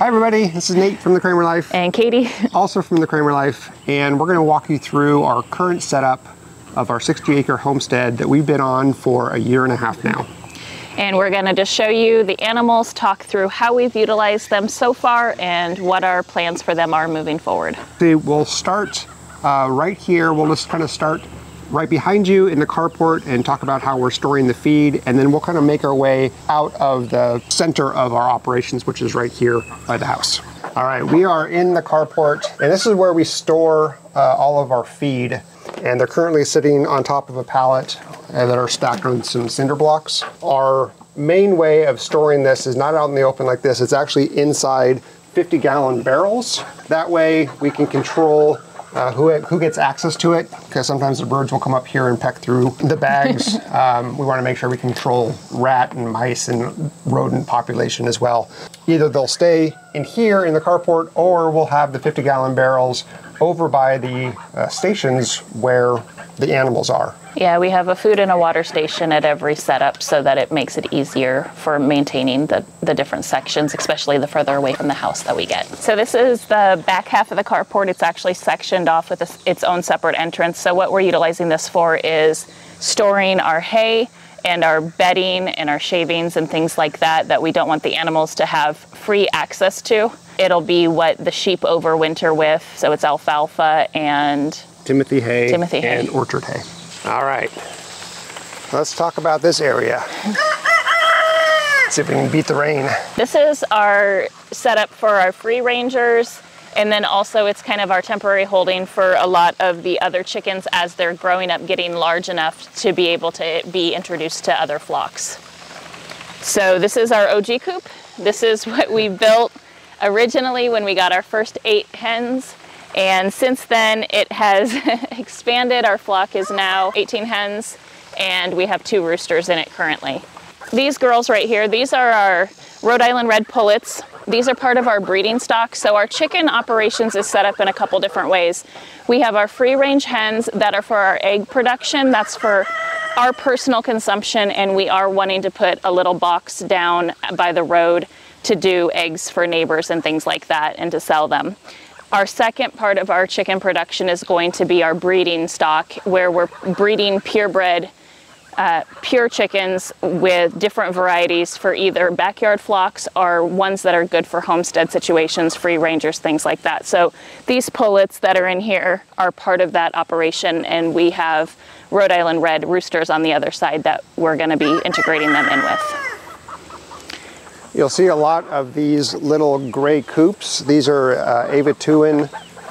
Hi everybody, this is Nate from the Kraemer Life. And Katie. Also from the Kraemer Life, and we're gonna walk you through our current setup of our 60 acre homestead that we've been on for a year and a half now. And we're gonna just show you the animals, talk through how we've utilized them so far and what our plans for them are moving forward. We'll start uh, right here. We'll just kind of start right behind you in the carport and talk about how we're storing the feed and then we'll kind of make our way out of the center of our operations which is right here by the house. All right, we are in the carport and this is where we store uh, all of our feed and they're currently sitting on top of a pallet uh, that are stacked on some cinder blocks. Our main way of storing this is not out in the open like this, it's actually inside 50 gallon barrels. That way we can control uh, who, who gets access to it because sometimes the birds will come up here and peck through the bags. um, we want to make sure we control rat and mice and rodent population as well. Either they'll stay in here in the carport or we'll have the 50 gallon barrels over by the uh, stations where the animals are. Yeah, we have a food and a water station at every setup so that it makes it easier for maintaining the, the different sections, especially the further away from the house that we get. So this is the back half of the carport. It's actually sectioned off with a, its own separate entrance. So what we're utilizing this for is storing our hay and our bedding and our shavings and things like that that we don't want the animals to have free access to. It'll be what the sheep overwinter with, so it's alfalfa and Timothy hay, Timothy hay. and orchard hay. All right, let's talk about this area. See if we can beat the rain. This is our setup for our free rangers. And then also it's kind of our temporary holding for a lot of the other chickens as they're growing up, getting large enough to be able to be introduced to other flocks. So this is our OG coop. This is what we built originally when we got our first eight hens. And since then it has expanded. Our flock is now 18 hens and we have two roosters in it currently. These girls right here, these are our Rhode Island red pullets. These are part of our breeding stock. So our chicken operations is set up in a couple different ways. We have our free range hens that are for our egg production. That's for our personal consumption and we are wanting to put a little box down by the road to do eggs for neighbors and things like that and to sell them. Our second part of our chicken production is going to be our breeding stock where we're breeding purebred uh, pure chickens with different varieties for either backyard flocks or ones that are good for homestead situations, free rangers, things like that. So these pullets that are in here are part of that operation and we have Rhode Island red roosters on the other side that we're going to be integrating them in with. You'll see a lot of these little gray coops. These are uh, Avituin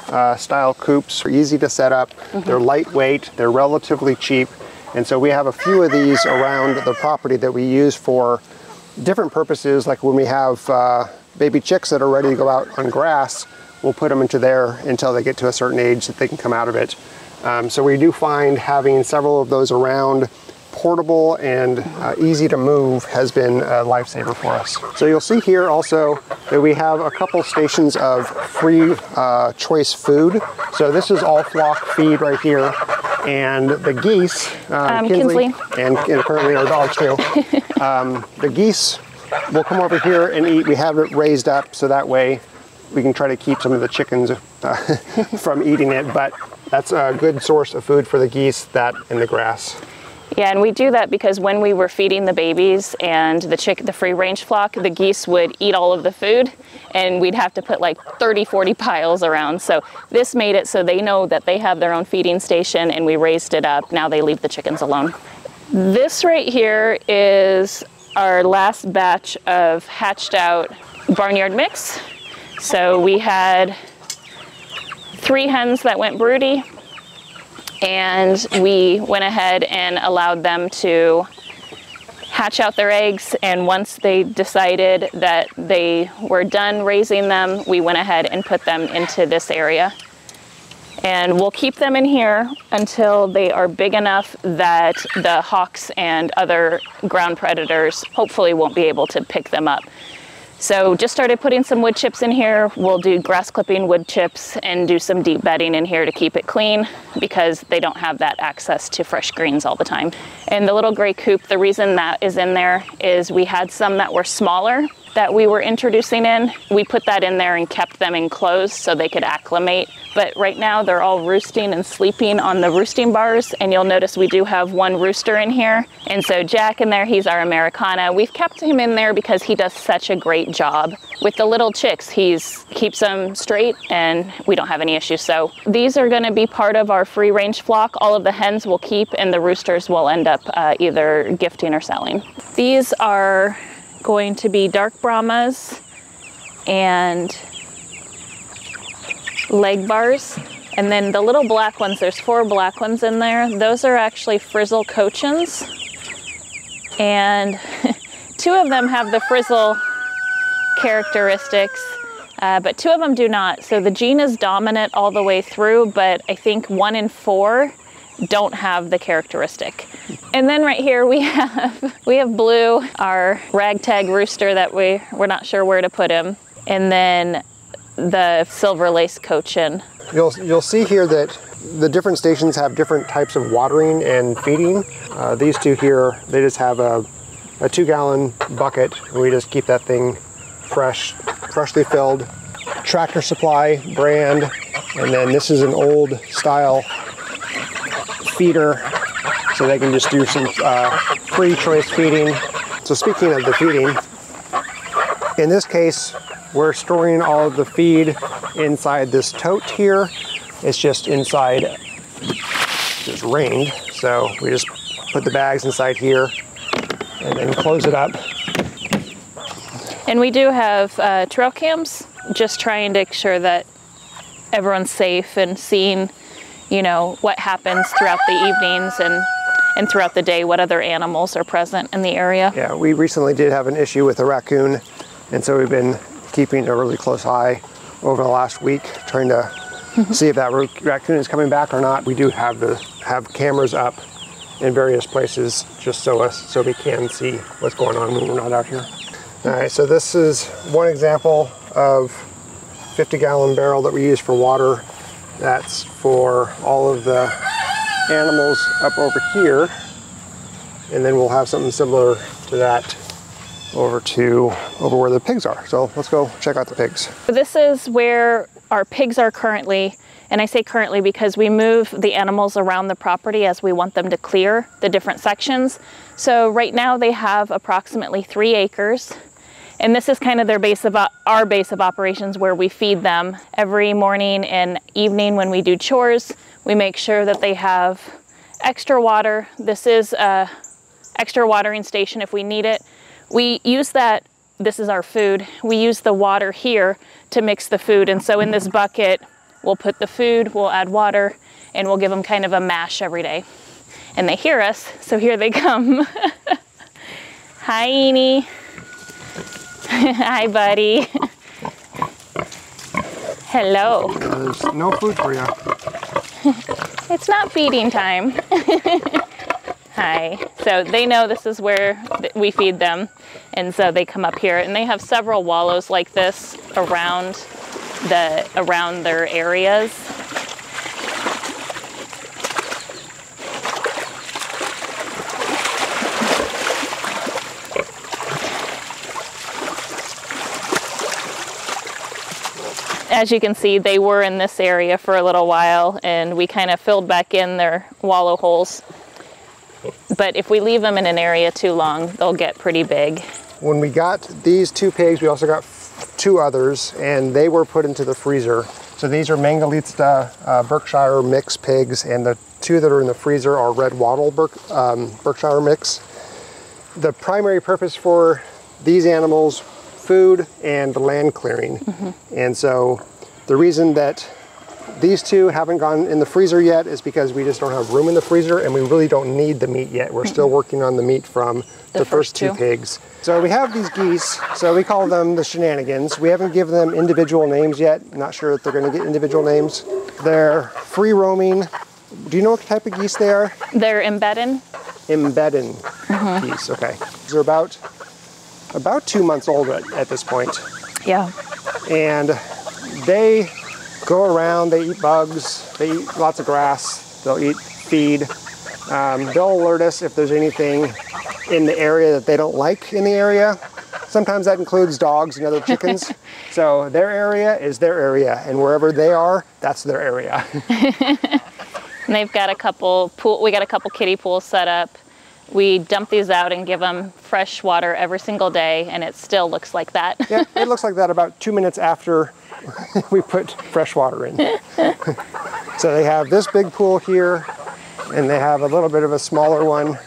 uh, style coops. They're easy to set up. Mm -hmm. They're lightweight. They're relatively cheap. And so we have a few of these around the property that we use for different purposes, like when we have uh, baby chicks that are ready to go out on grass, we'll put them into there until they get to a certain age that they can come out of it. Um, so we do find having several of those around portable and uh, easy to move has been a lifesaver for us. So you'll see here also that we have a couple stations of free uh, choice food. So this is all flock feed right here and the geese, uh, um, Kinsley, Kinsley. And, and, currently our dogs too. um, the geese will come over here and eat. We have it raised up so that way we can try to keep some of the chickens uh, from eating it, but that's a good source of food for the geese, that and the grass. Yeah, and we do that because when we were feeding the babies and the chick, the free range flock, the geese would eat all of the food and we'd have to put like 30, 40 piles around. So this made it so they know that they have their own feeding station and we raised it up. Now they leave the chickens alone. This right here is our last batch of hatched out barnyard mix. So we had three hens that went broody and we went ahead and allowed them to hatch out their eggs. And once they decided that they were done raising them we went ahead and put them into this area. And we'll keep them in here until they are big enough that the hawks and other ground predators hopefully won't be able to pick them up so just started putting some wood chips in here. We'll do grass clipping wood chips and do some deep bedding in here to keep it clean because they don't have that access to fresh greens all the time. And the little gray coop, the reason that is in there is we had some that were smaller that we were introducing in, we put that in there and kept them enclosed so they could acclimate. But right now they're all roosting and sleeping on the roosting bars. And you'll notice we do have one rooster in here. And so Jack in there, he's our Americana. We've kept him in there because he does such a great job with the little chicks. He's keeps them straight and we don't have any issues. So these are going to be part of our free range flock. All of the hens will keep and the roosters will end up uh, either gifting or selling. These are going to be dark Brahmas and Legbars. And then the little black ones, there's four black ones in there. Those are actually frizzle Cochins. And two of them have the frizzle characteristics, uh, but two of them do not. So the gene is dominant all the way through, but I think one in four don't have the characteristic. And then right here we have we have Blue, our ragtag rooster that we we're not sure where to put him, and then the silver lace cochin. You'll you'll see here that the different stations have different types of watering and feeding. Uh, these two here, they just have a, a two gallon bucket, we just keep that thing fresh, freshly filled. Tractor Supply brand, and then this is an old style feeder, so they can just do some uh, free choice feeding. So speaking of the feeding, in this case, we're storing all of the feed inside this tote here. It's just inside, it's rained, so we just put the bags inside here and then close it up. And we do have uh, trail cams, just trying to make sure that everyone's safe and seeing, you know, what happens throughout the evenings and and throughout the day, what other animals are present in the area. Yeah, we recently did have an issue with a raccoon, and so we've been keeping a really close eye over the last week, trying to mm-hmm. see if that raccoon is coming back or not. We do have the have cameras up in various places just so us so we can see what's going on when we're not out here. All right, so this is one example of 50 gallon barrel that we use for water. That's for all of the animals up over here. And then we'll have something similar to that over to over where the pigs are. So let's go check out the pigs. This is where our pigs are currently, and I say currently because we move the animals around the property as we want them to clear the different sections. So right now they have approximately three acres. And this is kind of their base of our base of operations where we feed them every morning and evening when we do chores. We make sure that they have extra water. This is a extra watering station if we need it. We use that, this is our food. We use the water here to mix the food. And so in this bucket, we'll put the food, we'll add water, and we'll give them kind of a mash every day. And they hear us, so here they come. Hi, Eenie. Hi, buddy. Hello. There's no food for you. it's not feeding time. Hi. So they know this is where we feed them. And so they come up here and they have several wallows like this around the around their areas. As you can see, they were in this area for a little while and we kind of filled back in their wallow holes. But if we leave them in an area too long, they'll get pretty big. When we got these two pigs, we also got two others and they were put into the freezer. So these are Mangalitsa uh, Berkshire mix pigs and the two that are in the freezer are Red Wattle Berk, um, Berkshire mix. The primary purpose for these animals food and land clearing. Mm-hmm. And so the reason that these two haven't gone in the freezer yet is because we just don't have room in the freezer and we really don't need the meat yet. We're mm-hmm. still working on the meat from the, the first, first two pigs. So we have these geese, so we call them the shenanigans. We haven't given them individual names yet. not sure that they're going to get individual names. They're free roaming. Do you know what type of geese they are? They're Embden. Embden mm-hmm. geese, okay. They're about about two months old at, at this point. Yeah. And they go around, they eat bugs, they eat lots of grass, they'll eat feed. Um, they'll alert us if there's anything in the area that they don't like in the area. Sometimes that includes dogs and other chickens. so their area is their area, and wherever they are, that's their area. And they've got a couple pool. We got a couple kiddie pools set up. We dump these out and give them fresh water every single day, and it still looks like that. yeah, it looks like that about two minutes after we put fresh water in. so they have this big pool here, and they have a little bit of a smaller one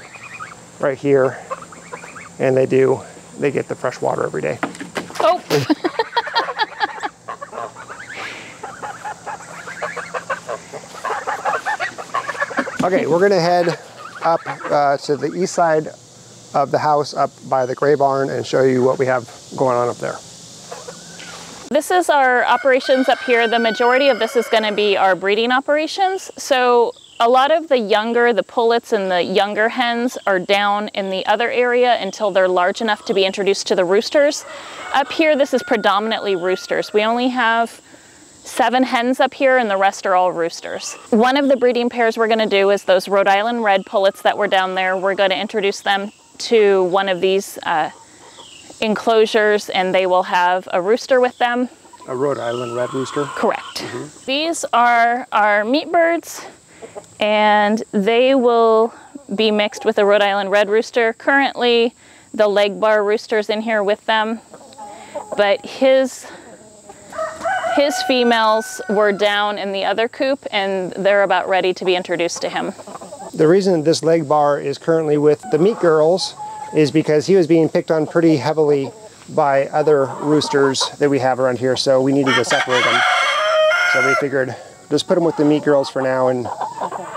right here, and they do, they get the fresh water every day. Oh, Okay, we're gonna head up uh, to the east side of the house up by the gray barn and show you what we have going on up there. This is our operations up here. The majority of this is going to be our breeding operations. So a lot of the younger, the pullets and the younger hens are down in the other area until they're large enough to be introduced to the roosters. Up here, this is predominantly roosters. We only have seven hens up here and the rest are all roosters. One of the breeding pairs we're gonna do is those Rhode Island red pullets that were down there. We're gonna introduce them to one of these uh, enclosures and they will have a rooster with them. A Rhode Island red rooster. Correct. These are our meat birds and they will be mixed with a Rhode Island red rooster. Currently, the Legbar rooster's in here with them, but his his females were down in the other coop and they're about ready to be introduced to him. The reason this Legbar is currently with the meat girls is because he was being picked on pretty heavily by other roosters that we have around here, so we needed to separate them. So we figured just put him with the meat girls for now and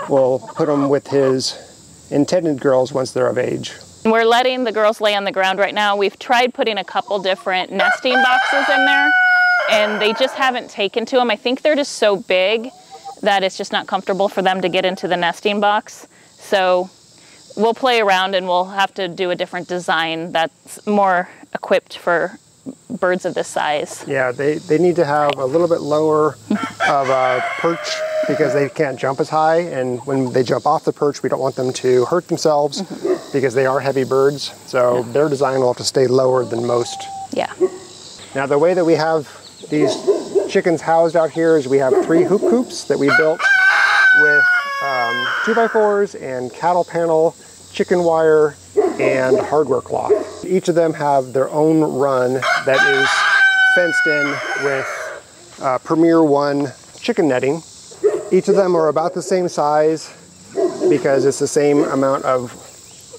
we'll put him with his intended girls once they're of age. We're letting the girls lay on the ground right now. We've tried putting a couple different nesting boxes in there and they just haven't taken to them. I think they're just so big that it's just not comfortable for them to get into the nesting box. So we'll play around and we'll have to do a different design that's more equipped for birds of this size. Yeah, they, they need to have a little bit lower of a perch because they can't jump as high. And when they jump off the perch, we don't want them to hurt themselves because they are heavy birds. So their design will have to stay lower than most. Yeah. Now, the way that we have these chickens housed out here is we have three hoop coops that we built with um, two by fours and cattle panel, chicken wire, and hardware cloth. Each of them have their own run that is fenced in with uh, Premier One chicken netting. Each of them are about the same size because it's the same amount of,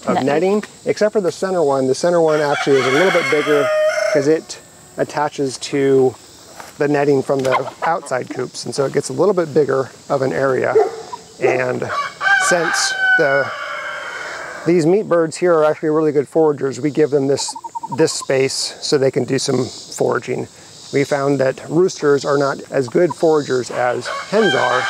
of Netting. netting, except for the center one. The center one actually is a little bit bigger because it attaches to the netting from the outside coops, and so it gets a little bit bigger of an area. And since the these meat birds here are actually really good foragers, we give them this this space so they can do some foraging. We found that roosters are not as good foragers as hens are,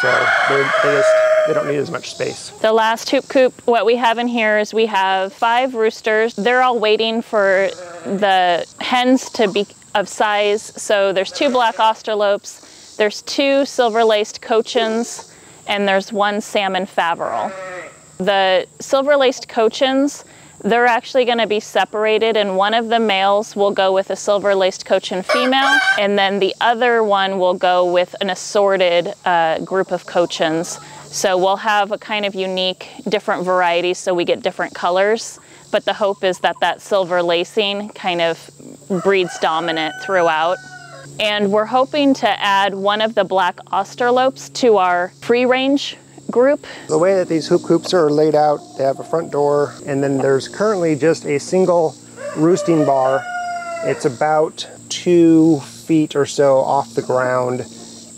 so they just they don't need as much space. The last hoop coop, what we have in here is we have five roosters. They're all waiting for the hens to be of size. So there's two black Australopes, there's two silver laced cochins, and there's one salmon Faverolle. The silver laced cochins, they're actually going to be separated, and one of the males will go with a silver laced cochin female, and then the other one will go with an assorted uh, group of cochins. So we'll have a kind of unique, different varieties so we get different colors. But the hope is that that silver lacing kind of breeds dominant throughout. And we're hoping to add one of the black Australopes to our free range group. The way that these hoop coops are laid out, they have a front door, and then there's currently just a single roosting bar. It's about two feet or so off the ground.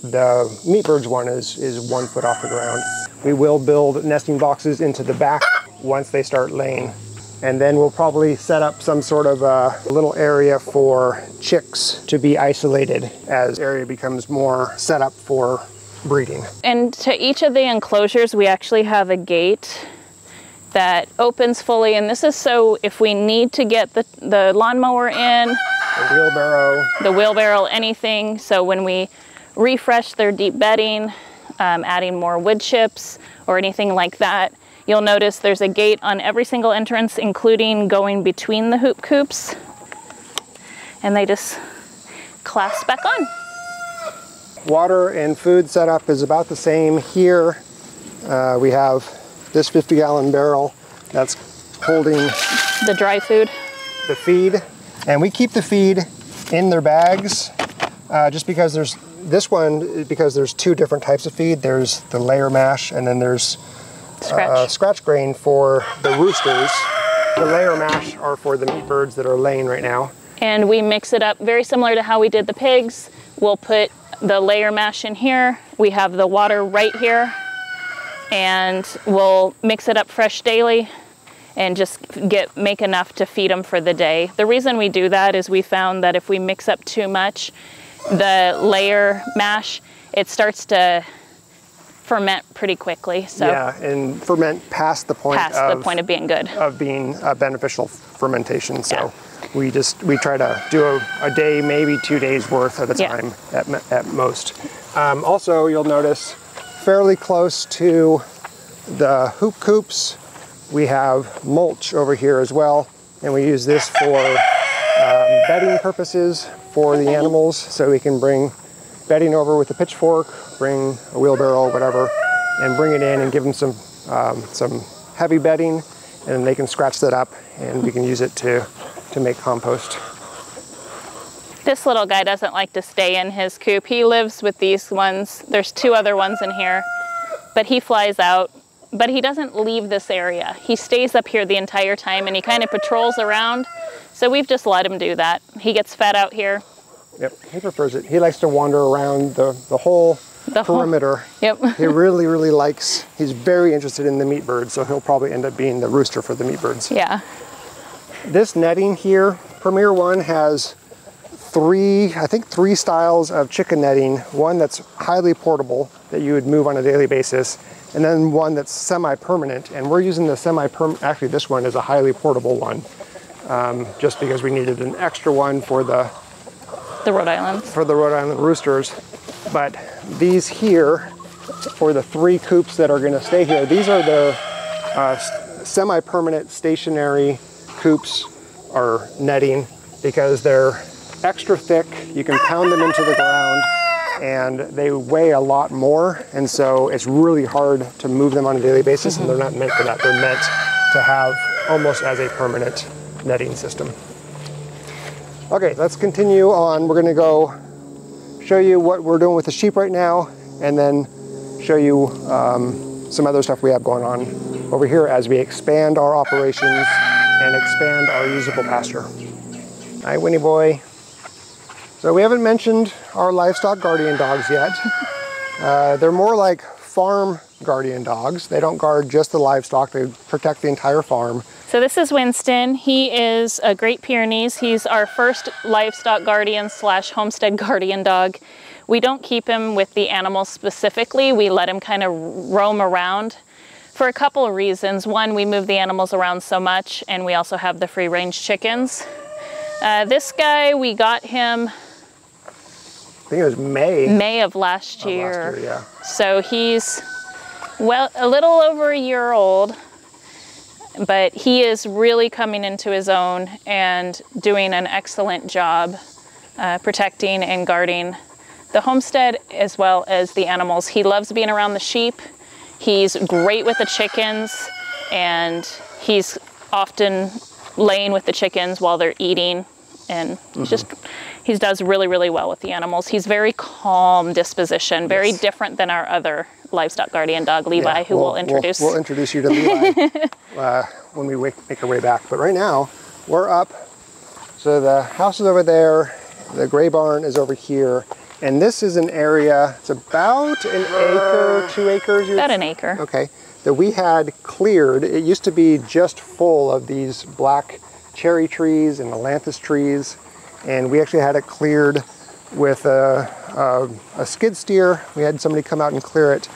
The meat birds one is, is one foot off the ground. We will build nesting boxes into the back once they start laying. And then we'll probably set up some sort of a little area for chicks to be isolated as area becomes more set up for breeding. And to each of the enclosures, we actually have a gate that opens fully. And this is so if we need to get the, the lawnmower in, A wheelbarrow, the wheelbarrow, anything. So when we refresh their deep bedding, um, adding more wood chips or anything like that, you'll notice there's a gate on every single entrance, including going between the hoop coops. and they just clasp back on. Water and food setup is about the same here. Uh, we have this 50 gallon barrel that's holding The dry food. the feed. And we keep the feed in their bags uh, just because there's this one, because there's two different types of feed. There's the layer mash and then there's Scratch. uh, scratch grain for the roosters. The layer mash are for the meat birds that are laying right now. and we mix it up very similar to how we did the pigs. We'll put the layer mash in here. We have the water right here, and we'll mix it up fresh daily and just get make enough to feed them for the day. The reason we do that is we found that if we mix up too much, the layer mash, it starts to ferment pretty quickly. So Yeah, and ferment past the point past of the point of being good. of being a beneficial fermentation. So we just we try to do a, a day, maybe two days worth at a Yeah. time at, at most. Um, also, you'll notice fairly close to the hoop coops, we have mulch over here as well, and we use this for um, bedding purposes for the animals. So we can bring bedding over with a pitchfork, bring a wheelbarrow, whatever, and bring it in and give them some um, some heavy bedding, and they can scratch that up, and we can use it to to make compost. This little guy doesn't like to stay in his coop. He lives with these ones. There's two other ones in here, but he flies out. But he doesn't leave this area. He stays up here the entire time and he kind of patrols around. So we've just let him do that. He gets fed out here. Yep, he prefers it. He likes to wander around the the whole The whole- perimeter. Yep. he really, really likes. He's very interested in the meat birds, so he'll probably end up being the rooster for the meat birds. Yeah. This netting here, Premier One has three, I think three styles of chicken netting. One that's highly portable that you would move on a daily basis, and then one that's semi-permanent. And we're using the semi-permanent. Actually, this one is a highly portable one, um, just because we needed an extra one for the The Rhode Islands. for the Rhode Island roosters. But these here, for the three coops that are going to stay here, these are the uh, semi-permanent stationary coops or netting because they're extra thick. You can pound them into the ground and they weigh a lot more. And so it's really hard to move them on a daily basis and they're not meant for that. They're meant to have almost as a permanent netting system. Okay, let's continue on. We're gonna go show you what we're doing with the sheep right now, and then show you um, some other stuff we have going on over here as we expand our operations and expand our usable pasture. Hi, Winnie boy. So we haven't mentioned our livestock guardian dogs yet. Uh, they're more like farm guardian dogs. They don't guard just the livestock; they protect the entire farm. So this is Winston. He is a Great Pyrenees. He's our first livestock guardian slash homestead guardian dog. We don't keep him with the animals specifically. We let him kind of roam around for a couple of reasons. One, we move the animals around so much, and we also have the free range chickens. Uh, this guy, we got him I think it was May May of last last year. year. Yeah. So he's well a little over a year old, but he is really coming into his own and doing an excellent job uh, protecting and guarding the homestead as well as the animals. He loves being around the sheep. He's great with the chickens, and he's often laying with the chickens while they're eating, and he's just he does really really well with the animals. He's very calm disposition, very Yes. different than our other livestock guardian dog, Levi, Yeah, who we'll, introduce. We'll, introduce you to Levi uh, when we wake, make our way back. But right now, we're up. So the house is over there. The gray barn is over here. And this is an area, it's about an acre, two acres. About an acre. Okay. That we had cleared. It used to be just full of these black cherry trees and ailanthus trees. And we actually had it cleared with a, a, a skid steer. We had somebody come out and clear it.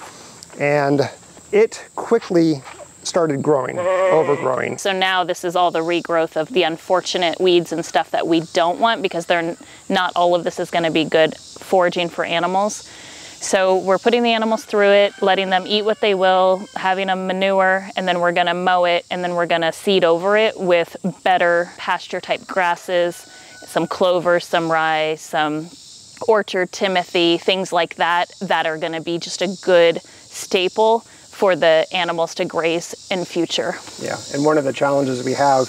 And it quickly started growing, overgrowing. So now this is all the regrowth of the unfortunate weeds and stuff that we don't want because they're not all of this is going to be good foraging for animals. So we're putting the animals through it, letting them eat what they will, having them manure, and then we're going to mow it and then we're going to seed over it with better pasture type grasses some clover, some rye, some orchard timothy, things like that, that are going to be just a good staple for the animals to graze in future. Yeah, and one of the challenges we have,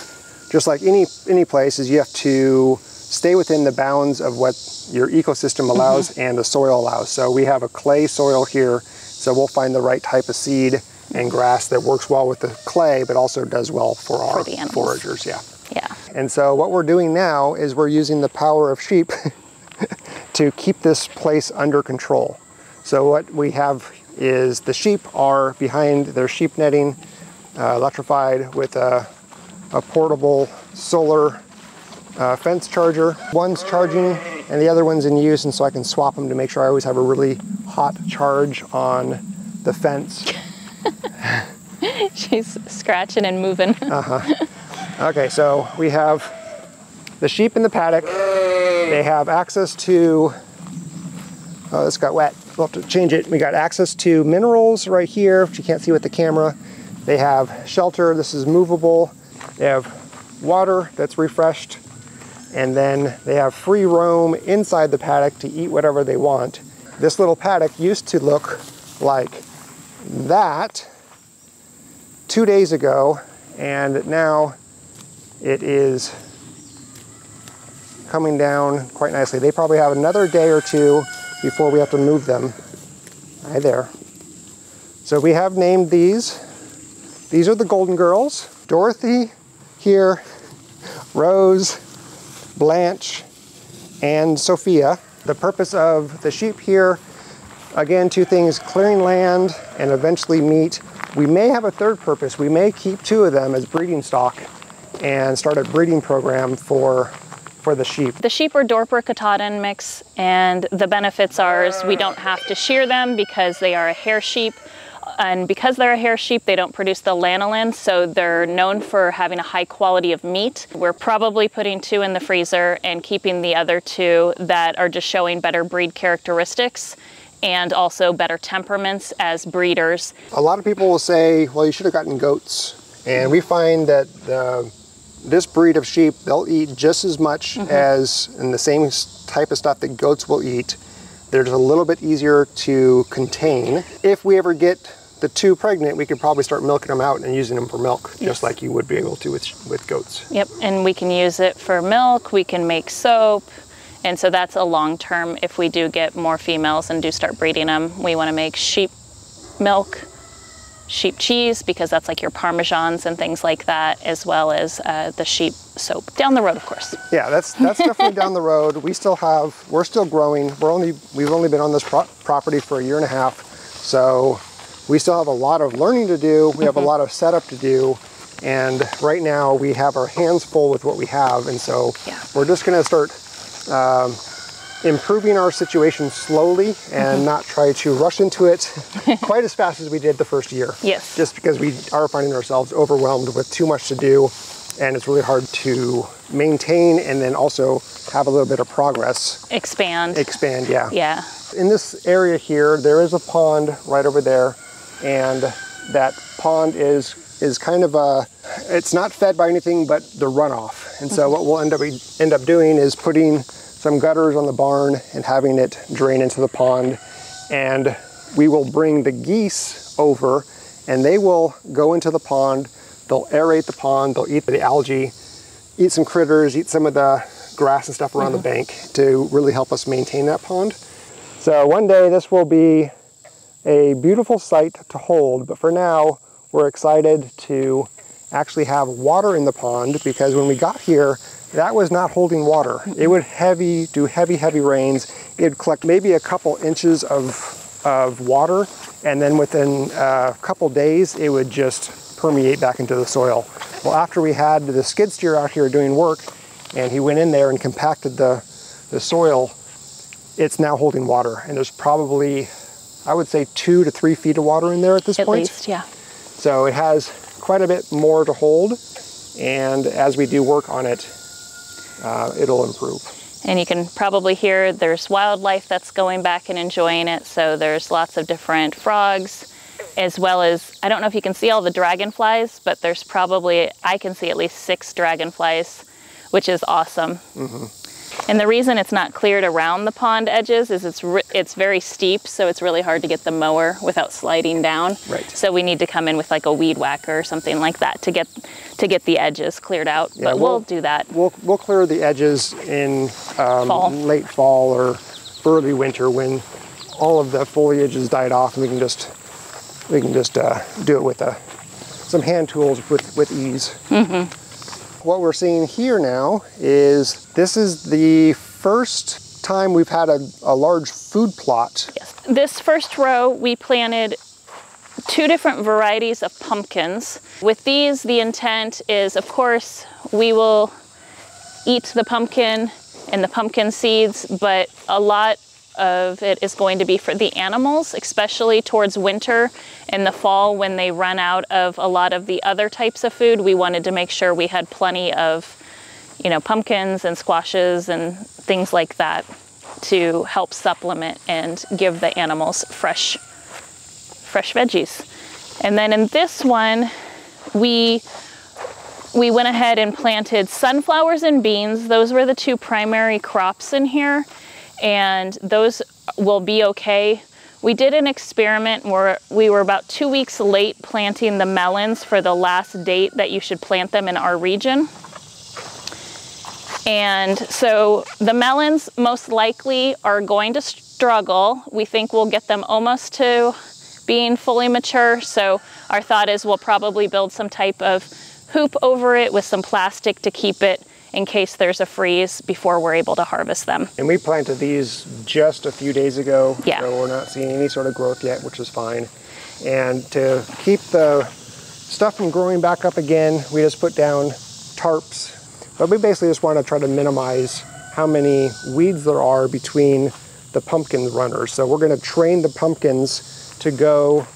just like any any place, is you have to stay within the bounds of what your ecosystem allows mm-hmm. and the soil allows. So we have a clay soil here, so we'll find the right type of seed and grass that works well with the clay, but also does well for our for foragers. Yeah. Yeah. And so what we're doing now is we're using the power of sheep to keep this place under control. So what we have is the sheep are behind their sheep netting, uh, electrified with a, a portable solar uh, fence charger. One's charging and the other one's in use, and so I can swap them to make sure I always have a really hot charge on the fence. She's scratching and moving. uh-huh. Okay, so we have the sheep in the paddock. They have access to, oh, this got wet. We'll have to change it. We got access to minerals right here, which you can't see with the camera. They have shelter. This is movable. They have water that's refreshed. And then they have free roam inside the paddock to eat whatever they want. This little paddock used to look like that two days ago, and now it is coming down quite nicely. They probably have another day or two before we have to move them. Hi there. So we have named these. These are the Golden Girls. Dorothy here, Rose, Blanche, and Sophia. The purpose of the sheep here, again, two things, clearing land and eventually meat. We may have a third purpose. We may keep two of them as breeding stock and start a breeding program for for the sheep. The sheep are Dorper Katahdin mix, and the benefits are is we don't have to shear them because they are a hair sheep. And because they're a hair sheep, they don't produce the lanolin, so they're known for having a high quality of meat. We're probably putting two in the freezer and keeping the other two that are just showing better breed characteristics and also better temperaments as breeders. A lot of people will say, well, you should have gotten goats. And we find that the this breed of sheep, they'll eat just as much mm-hmm. as in the same type of stuff that goats will eat. They're just a little bit easier to contain. If we ever get the two pregnant, we could probably start milking them out and using them for milk, yes. just like you would be able to with, with goats. Yep, and we can use it for milk, we can make soap, and so that's a long term. If we do get more females and do start breeding them, we want to make sheep milk sheep cheese because that's like your parmesans and things like that, as well as uh, the sheep soap down the road, of course. Yeah, that's that's definitely down the road. We still have, we're still growing. We're only we've only been on this pro- property for a year and a half, so we still have a lot of learning to do. We have mm-hmm. a lot of setup to do. And right now we have our hands full with what we have, and so yeah. we're just going to start um, improving our situation slowly and mm-hmm. not try to rush into it quite as fast as we did the first year. Yes. Just because we are finding ourselves overwhelmed with too much to do and it's really hard to maintain and then also have a little bit of progress. Expand. Expand, yeah. Yeah. In this area here, there is a pond right over there and that pond is is kind of a it's not fed by anything but the runoff. And so mm-hmm. what we'll end up end up doing is putting some gutters on the barn and having it drain into the pond. And we will bring the geese over and they will go into the pond. They'll aerate the pond, they'll eat the algae, eat some critters, eat some of the grass and stuff around mm-hmm. the bank to really help us maintain that pond. So one day this will be a beautiful sight to hold, but for now we're excited to actually have water in the pond because when we got here, that was not holding water. It would heavy, do heavy, heavy rains. It'd collect maybe a couple inches of, of water, and then within a couple days, it would just permeate back into the soil. Well, after we had the skid steer out here doing work, and he went in there and compacted the, the soil, it's now holding water. And there's probably, I would say, two to three feet of water in there at this at point. At least, yeah. So it has quite a bit more to hold. And as we do work on it, uh, it'll improve. And you can probably hear there's wildlife that's going back and enjoying it. So there's lots of different frogs, as well as, I don't know if you can see all the dragonflies, but there's probably, I can see at least six dragonflies, which is awesome. Mm-hmm. And the reason it's not cleared around the pond edges is it's it's very steep, so it's really hard to get the mower without sliding down. Right. So we need to come in with like a weed whacker or something like that to get to get the edges cleared out. Yeah, but we'll- we'll, do that. We'll, we'll clear the edges in um, Fall. late fall or early winter when all of the foliage has died off and we can just we can just uh, do it with uh, some hand tools with, with ease. What we're seeing here now is this is the first time we've had a, a large food plot. Yes. This first row we planted two different varieties of pumpkins. With these, the intent is, of course, we will eat the pumpkin and the pumpkin seeds, but a lot of it is going to be for the animals, especially towards winter and the fall when they run out of a lot of the other types of food. We wanted to make sure we had plenty of, you know, pumpkins and squashes and things like that to help supplement and give the animals fresh fresh veggies. And then in this one, we we went ahead and planted sunflowers and beans. Those were the two primary crops in here, and those will be okay. We did an experiment where we were about two weeks late planting the melons for the last date that you should plant them in our region. And so the melons most likely are going to struggle. We think we'll get them almost to being fully mature. So our thought is we'll probably build some type of hoop over it with some plastic to keep it in case there's a freeze before we're able to harvest them. And we planted these just a few days ago, Yeah. so we're not seeing any sort of growth yet, which is fine. And to keep the stuff from growing back up again, we just put down tarps. But we basically just want to try to minimize how many weeds there are between the pumpkin runners. So we're going to train the pumpkins to go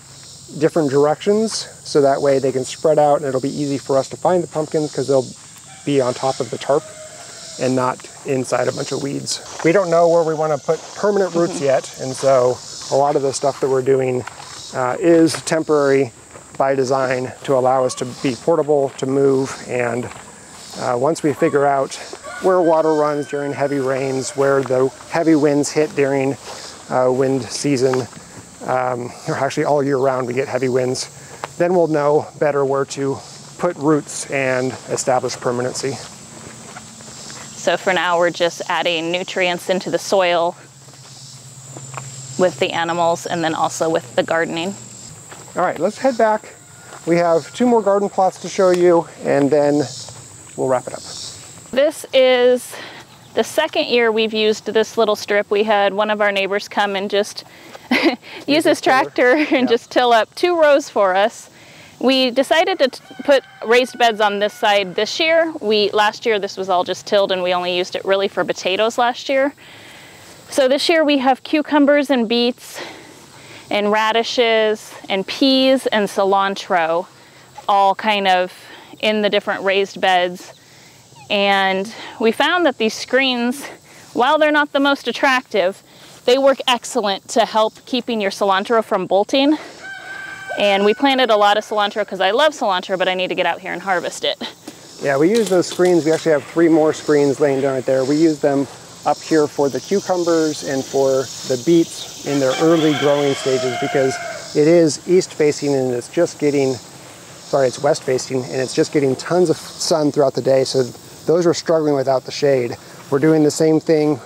different directions so that way they can spread out and it'll be easy for us to find the pumpkins because they'll be on top of the tarp and not inside a bunch of weeds. We don't know where we want to put permanent roots yet, and so a lot of the stuff that we're doing uh, is temporary by design to allow us to be portable, to move, and uh, once we figure out where water runs during heavy rains, where the heavy winds hit during uh, wind season, um, or actually all year round we get heavy winds, then we'll know better where to put roots and establish permanency. So for now, we're just adding nutrients into the soil with the animals and then also with the gardening. All right, let's head back. We have two more garden plots to show you, and then we'll wrap it up. This is the second year we've used this little strip. We had one of our neighbors come and just use his tractor and Yeah. just till up two rows for us. We decided to put raised beds on this side this year. We last year this was all just tilled and we only used it really for potatoes last year. So this year we have cucumbers and beets and radishes and peas and cilantro all kind of in the different raised beds. And we found that these screens, while they're not the most attractive, they work excellent to help keeping your cilantro from bolting. And we planted a lot of cilantro because I love cilantro, but I need to get out here and harvest it. Yeah, we use those screens. We actually have three more screens laying down right there. We use them up here for the cucumbers and for the beets in their early growing stages because it is east facing and it's just getting, sorry, it's west facing and it's just getting tons of sun throughout the day. So those are struggling without the shade. We're doing the same thing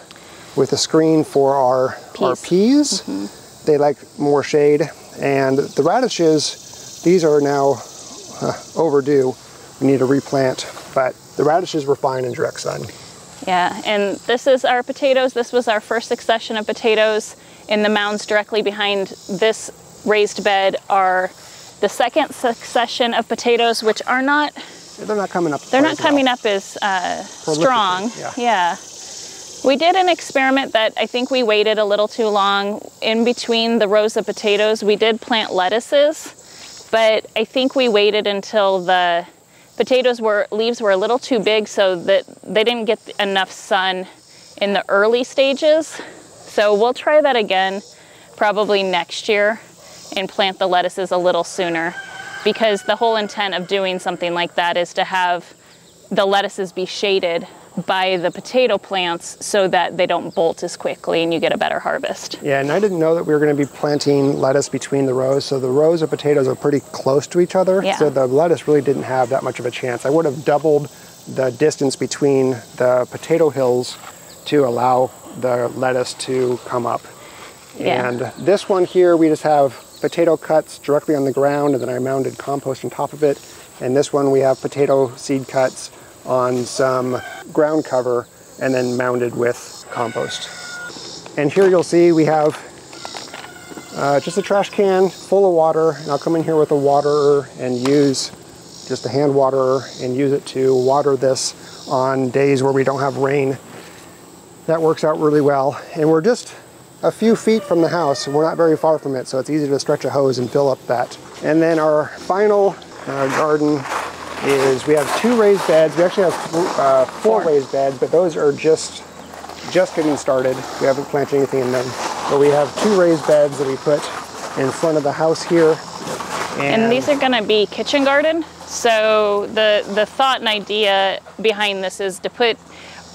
with the screen for our, our peas. Mm-hmm. They like more shade. And the radishes, these are now uh, overdue. We need to replant, but the radishes were fine in direct sun. Yeah, and this is our potatoes. This was our first succession of potatoes in the mounds directly behind this raised bed are the second succession of potatoes, which are not They're not coming up. they're not coming up as uh, strong. yeah. We did an experiment that I think we waited a little too long in between the rows of potatoes. We did plant lettuces, but I think we waited until the potatoes were leaves were a little too big so that they didn't get enough sun in the early stages. So we'll try that again probably next year and plant the lettuces a little sooner because the whole intent of doing something like that is to have the lettuces be shaded by the potato plants so that they don't bolt as quickly and you get a better harvest. Yeah, and I didn't know that we were going to be planting lettuce between the rows. So the rows of potatoes are pretty close to each other. Yeah. So the lettuce really didn't have that much of a chance. I would have doubled the distance between the potato hills to allow the lettuce to come up. Yeah. And this one here, we just have potato cuts directly on the ground, and then I mounted compost on top of it. And this one, we have potato seed cuts on some ground cover and then mounded with compost. And here you'll see we have uh, just a trash can full of water, and I'll come in here with a waterer and use just a hand waterer and use it to water this on days where we don't have rain. That works out really well. And we're just a few feet from the house, we're not very far from it, so it's easy to stretch a hose and fill up that. And then our final uh, garden is we have two raised beds. We actually have uh, four, Four. raised beds, but those are just just getting started. We haven't planted anything in them, but we have two raised beds that we put in front of the house here. And these are going to be kitchen garden. So the the thought and idea behind this is to put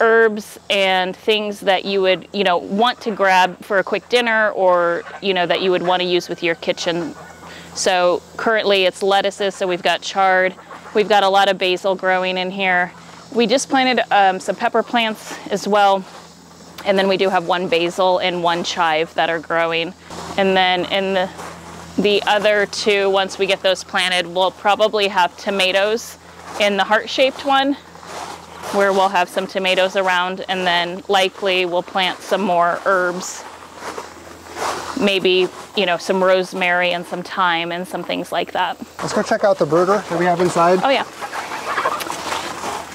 herbs and things that you would, you know, want to grab for a quick dinner or, you know, that you would want to use with your kitchen. So currently it's lettuces, so we've got chard. We've got a lot of basil growing in here. We just planted um, some pepper plants as well. And then we do have one basil and one chive that are growing. And then in the the other two, once we get those planted, we'll probably have tomatoes in the heart-shaped one, where we'll have some tomatoes around, and then likely we'll plant some more herbs. Maybe, you know, some rosemary and some thyme and some things like that. Let's go check out the brooder that we have inside. Oh yeah.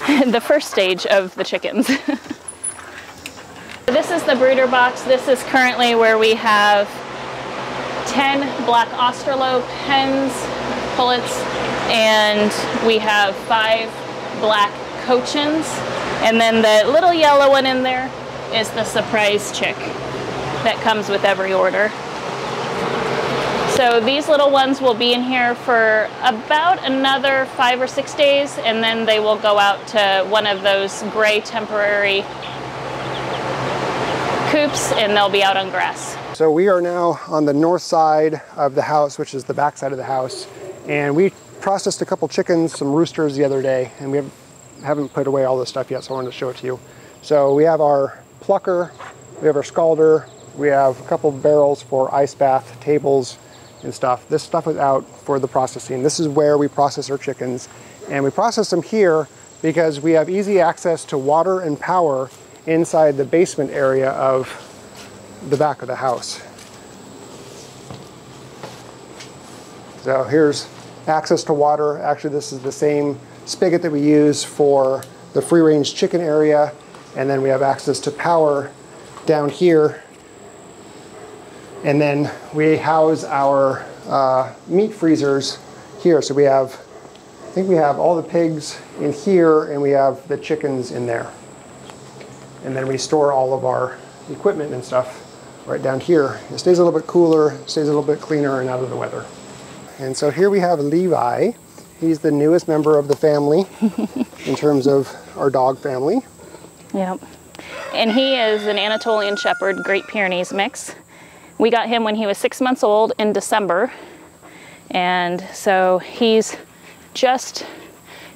the first stage of the chickens. this is the brooder box. This is currently where we have 10 black Australorp hens, pullets, and we have five black cochins. And then the little yellow one in there is the surprise chick that comes with every order. So these little ones will be in here for about another five or six days, and then they will go out to one of those gray temporary coops, and they'll be out on grass. So we are now on the north side of the house, which is the back side of the house. And we processed a couple chickens, some roosters the other day, and we have, haven't put away all this stuff yet, so I wanted to show it to you. So we have our plucker, we have our scalder, we have a couple barrels for ice bath tables and stuff. This stuff is out for the processing. This is where we process our chickens. And we process them here because we have easy access to water and power inside the basement area of the back of the house. So here's access to water. Actually, this is the same spigot that we use for the free range chicken area. And then we have access to power down here. And then we house our uh, meat freezers here. So we have, I think we have all the pigs in here and we have the chickens in there. And then we store all of our equipment and stuff right down here. It stays a little bit cooler, stays a little bit cleaner and out of the weather. And so here we have Levi. He's the newest member of the family in terms of our dog family. Yep. And he is an Anatolian Shepherd Great Pyrenees mix. We got him when he was six months old in December. And so he's just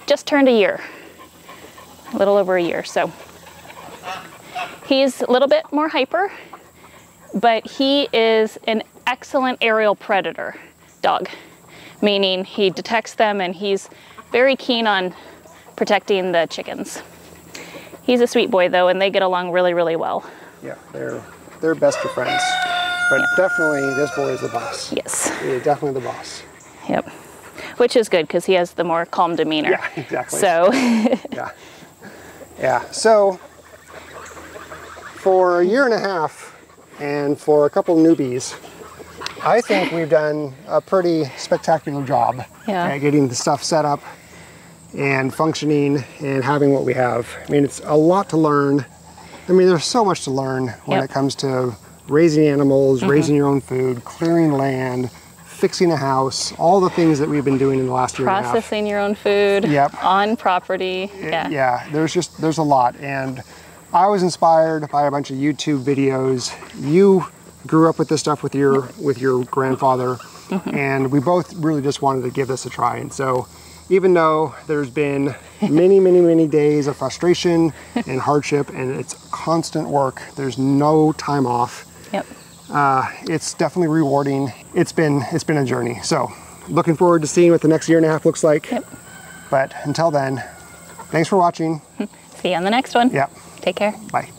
just turned a year. A little over a year. So he's a little bit more hyper, but he is an excellent aerial predator dog, meaning he detects them and he's very keen on protecting the chickens. He's a sweet boy though, and they get along really, really well. Yeah, they're they're best of friends. But definitely this boy is the boss. Yes. He is definitely the boss. Yep. Which is good because he has the more calm demeanor. Yeah, exactly. So, Yeah. Yeah. So for a year and a half and for a couple newbies, I think we've done a pretty spectacular job Yeah. at getting the stuff set up and functioning and having what we have. I mean, it's a lot to learn. I mean, there's so much to learn when Yep. it comes to raising animals, raising your own food, clearing land, fixing a house, all the things that we've been doing in the last year and a half. Processing your own food Yep. on property. Yeah. yeah, there's just there's a lot, and I was inspired by a bunch of YouTube videos. You grew up with this stuff with your with your grandfather, Mm-hmm. and we both really just wanted to give this a try. And so, even though there's been many, many, many days of frustration and hardship, and it's constant work, there's no time off. Yep. Uh, it's definitely rewarding. It's been it's been a journey. So, looking forward to seeing what the next year and a half looks like. Yep. But until then, thanks for watching. See you on the next one. Yep. Take care. Bye.